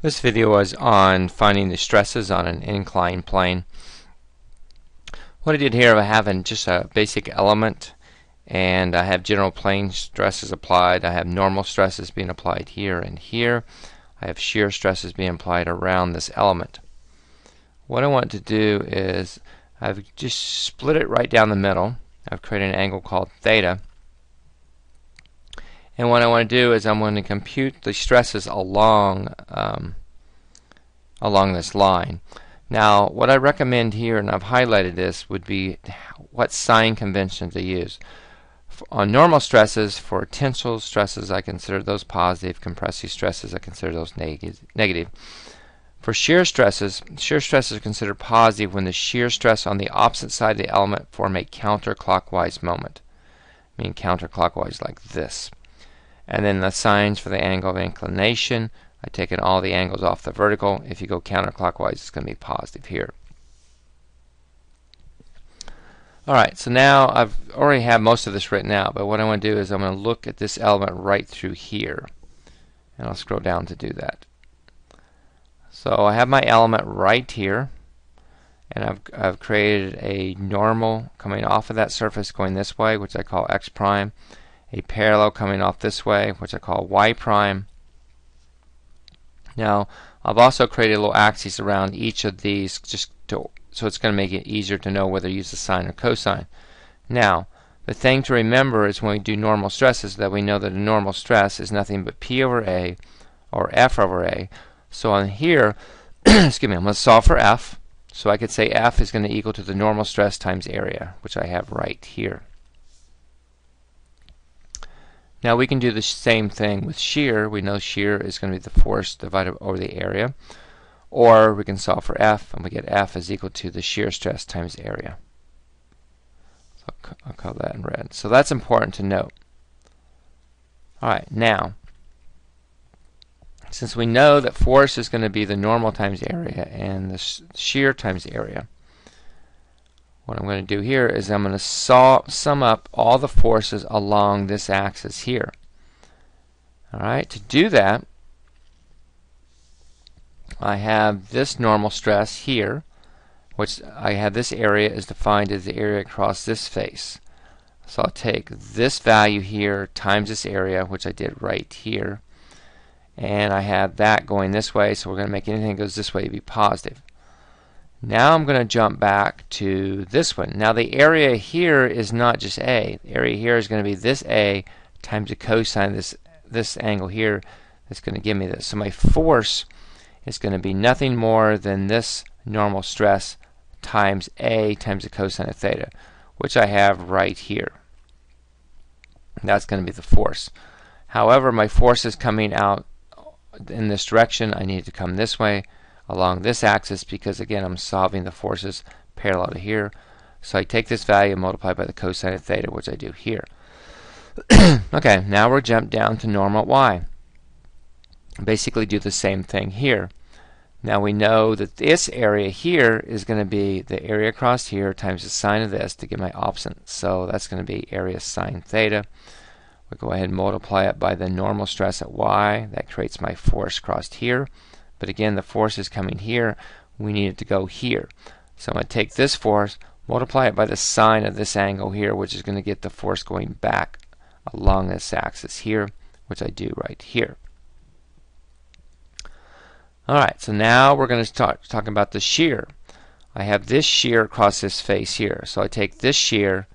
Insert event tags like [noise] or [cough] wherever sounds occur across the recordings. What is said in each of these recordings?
This video was on finding the stresses on an inclined plane. What I did here, I have just a basic element and I have general plane stresses applied. I have normal stresses being applied here and here. I have shear stresses being applied around this element. What I want to do is I've just split it right down the middle. I've created an angle called theta and what I want to do is I'm going to compute the stresses along um, along this line. Now, what I recommend here, and I've highlighted this, would be what sign convention to use. on normal stresses, for tensile stresses, I consider those positive. Compressive stresses, I consider those neg negative. For shear stresses, shear stresses are considered positive when the shear stress on the opposite side of the element form a counterclockwise moment. I mean counterclockwise like this. And then the signs for the angle of inclination, I've taken all the angles off the vertical. If you go counterclockwise, it's going to be positive here. Alright, so now I've already have most of this written out, but what I want to do is I'm going to look at this element right through here. And I'll scroll down to do that. So I have my element right here, and I've, I've created a normal coming off of that surface going this way, which I call x prime, a parallel coming off this way, which I call y prime. Now, I've also created a little axes around each of these just to, so it's going to make it easier to know whether to use the sine or cosine. Now, the thing to remember is when we do normal stresses that we know that a normal stress is nothing but P over A or F over A. So on here, [clears throat] excuse me, I'm going to solve for F. So I could say F is going to equal to the normal stress times area, which I have right here. Now we can do the same thing with shear. We know shear is going to be the force divided over the area. Or we can solve for F, and we get F is equal to the shear stress times area. So I'll call that in red. So that's important to note. Alright, now, since we know that force is going to be the normal times area and the shear times area, what I'm going to do here is I'm going to sum up all the forces along this axis here. Alright, to do that, I have this normal stress here, which I have this area is defined as the area across this face. So I'll take this value here times this area, which I did right here, and I have that going this way, so we're going to make anything that goes this way be positive. Now I'm going to jump back to this one. Now the area here is not just A. The area here is going to be this A times the cosine of this, this angle here that's going to give me this. So my force is going to be nothing more than this normal stress times A times the cosine of theta, which I have right here. That's going to be the force. However, my force is coming out in this direction. I need to come this way along this axis because again I'm solving the forces parallel to here. So I take this value and multiply by the cosine of theta, which I do here. [clears throat] okay, now we're jumped down to normal y. Basically do the same thing here. Now we know that this area here is going to be the area across here times the sine of this to get my opposite. So that's going to be area sine theta. We go ahead and multiply it by the normal stress at y. That creates my force across here. But again, the force is coming here. We need it to go here. So I'm going to take this force, multiply it by the sine of this angle here, which is going to get the force going back along this axis here, which I do right here. Alright, so now we're going to start talking about the shear. I have this shear across this face here. So I take this shear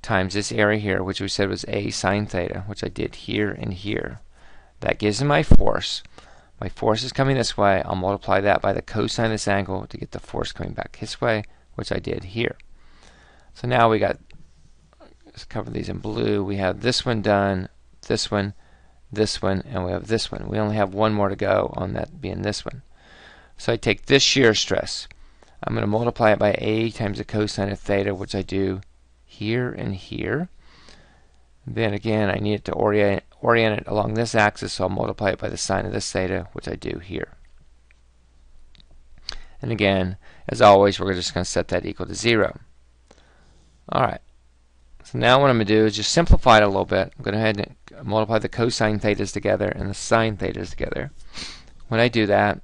times this area here, which we said was A sine theta, which I did here and here. That gives me my force. My force is coming this way. I'll multiply that by the cosine of this angle to get the force coming back this way, which I did here. So now we got, let's cover these in blue. We have this one done, this one, this one, and we have this one. We only have one more to go on that being this one. So I take this shear stress. I'm going to multiply it by A times the cosine of theta, which I do here and here. Then again, I need it to orient, orient it along this axis, so I'll multiply it by the sine of this theta, which I do here. And again, as always, we're just going to set that equal to 0. Alright, so now what I'm going to do is just simplify it a little bit. I'm going to go ahead and multiply the cosine thetas together and the sine thetas together, when I do that,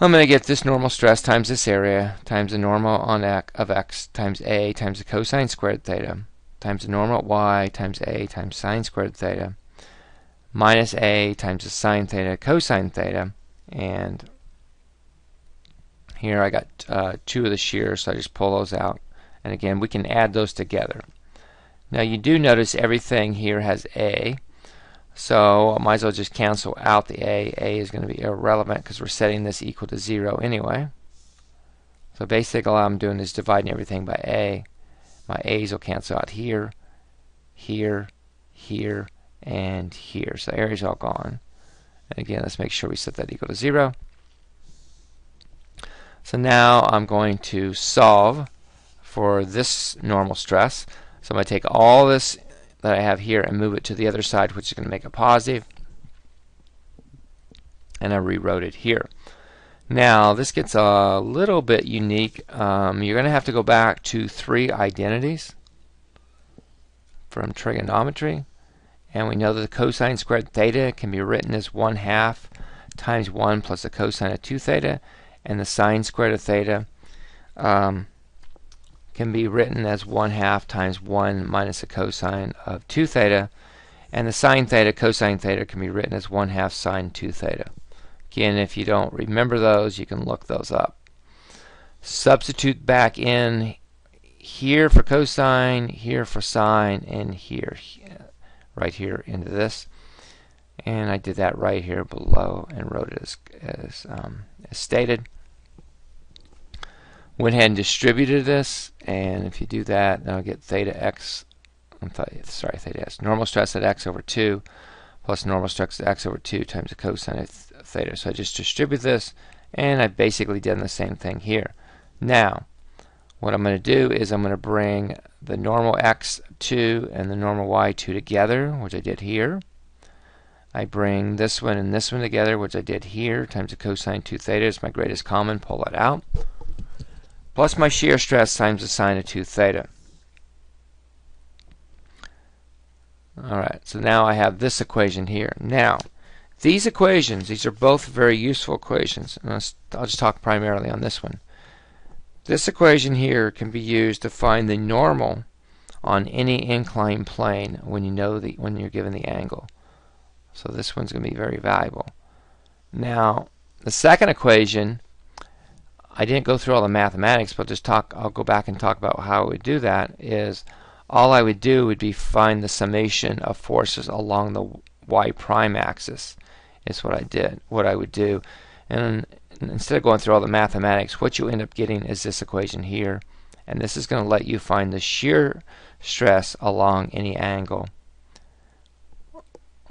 I'm going to get this normal stress times this area times the normal on x of x times a times the cosine squared theta times the normal y times a times sine squared theta minus a times the sine theta cosine theta and here I got uh, two of the shears so I just pull those out and again we can add those together now you do notice everything here has a so I might as well just cancel out the A. A is going to be irrelevant because we're setting this equal to 0 anyway. So basically all I'm doing is dividing everything by A. My A's will cancel out here, here, here, and here. So area's all gone. And again, let's make sure we set that equal to 0. So now I'm going to solve for this normal stress. So I'm going to take all this that I have here and move it to the other side, which is going to make it positive. And I rewrote it here. Now, this gets a little bit unique. Um, you're going to have to go back to three identities from trigonometry. And we know that the cosine squared theta can be written as 1 half times 1 plus the cosine of 2 theta. And the sine squared of theta um, can be written as 1 half times 1 minus the cosine of 2 theta. And the sine theta, cosine theta can be written as 1 half sine 2 theta. Again, if you don't remember those, you can look those up. Substitute back in here for cosine, here for sine, and here, right here into this. And I did that right here below and wrote it as, as, um, as stated went ahead and distributed this and if you do that then I'll get theta x sorry theta s normal stress at x over 2 plus normal stress x over 2 times the cosine of theta. So I just distribute this and I've basically done the same thing here. Now what I'm going to do is I'm going to bring the normal x2 and the normal y2 together which I did here. I bring this one and this one together which I did here times the cosine 2 theta is my greatest common pull it out. Plus my shear stress times the sine of 2 theta. Alright, so now I have this equation here. Now, these equations, these are both very useful equations. And I'll just talk primarily on this one. This equation here can be used to find the normal on any inclined plane when you know the when you're given the angle. So this one's going to be very valuable. Now, the second equation I didn't go through all the mathematics, but just talk. I'll go back and talk about how we do that. Is all I would do would be find the summation of forces along the y prime axis. Is what I did. What I would do, and instead of going through all the mathematics, what you end up getting is this equation here, and this is going to let you find the shear stress along any angle.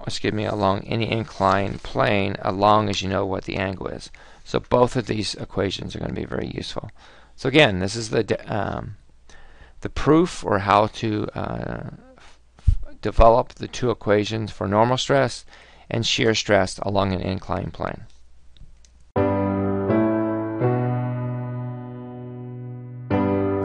Excuse me, along any inclined plane, as long as you know what the angle is. So both of these equations are going to be very useful. So again, this is the um, the proof or how to uh, develop the two equations for normal stress and shear stress along an inclined plane.